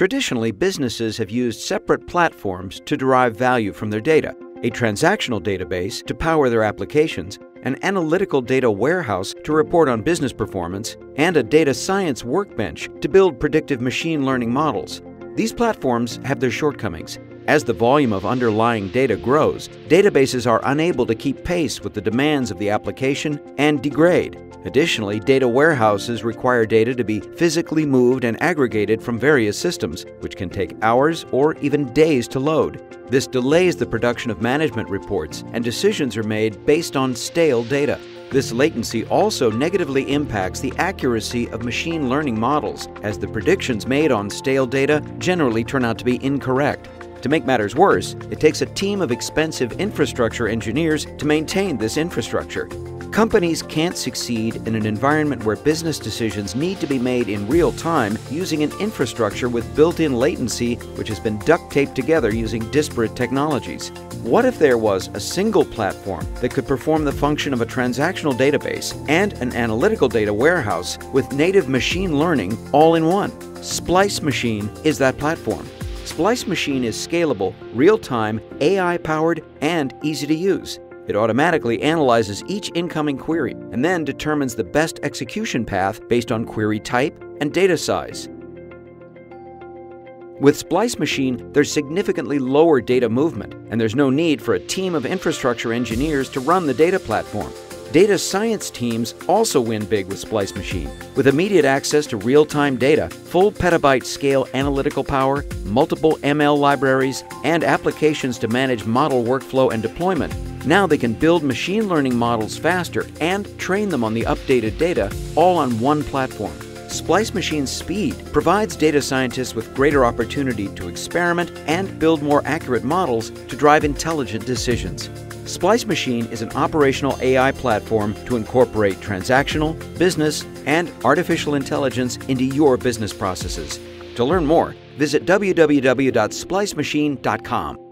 Traditionally, businesses have used separate platforms to derive value from their data a transactional database to power their applications, an analytical data warehouse to report on business performance, and a data science workbench to build predictive machine learning models. These platforms have their shortcomings. As the volume of underlying data grows, databases are unable to keep pace with the demands of the application and degrade. Additionally, data warehouses require data to be physically moved and aggregated from various systems, which can take hours or even days to load. This delays the production of management reports, and decisions are made based on stale data. This latency also negatively impacts the accuracy of machine learning models, as the predictions made on stale data generally turn out to be incorrect. To make matters worse, it takes a team of expensive infrastructure engineers to maintain this infrastructure. Companies can't succeed in an environment where business decisions need to be made in real time using an infrastructure with built in latency which has been duct taped together using disparate technologies. What if there was a single platform that could perform the function of a transactional database and an analytical data warehouse with native machine learning all in one? Splice Machine is that platform. Splice Machine is scalable, real time, AI powered, and easy to use. It automatically analyzes each incoming query and then determines the best execution path based on query type and data size. With Splice Machine, there's significantly lower data movement, and there's no need for a team of infrastructure engineers to run the data platform. Data science teams also win big with Splice Machine. With immediate access to real time data, full petabyte scale analytical power, multiple ML libraries, and applications to manage model workflow and deployment, now they can build machine learning models faster and train them on the updated data all on one platform. Splice Machine's speed provides data scientists with greater opportunity to experiment and build more accurate models to drive intelligent decisions. Splice Machine is an operational AI platform to incorporate transactional, business, and artificial intelligence into your business processes. To learn more, visit www.splicemachine.com.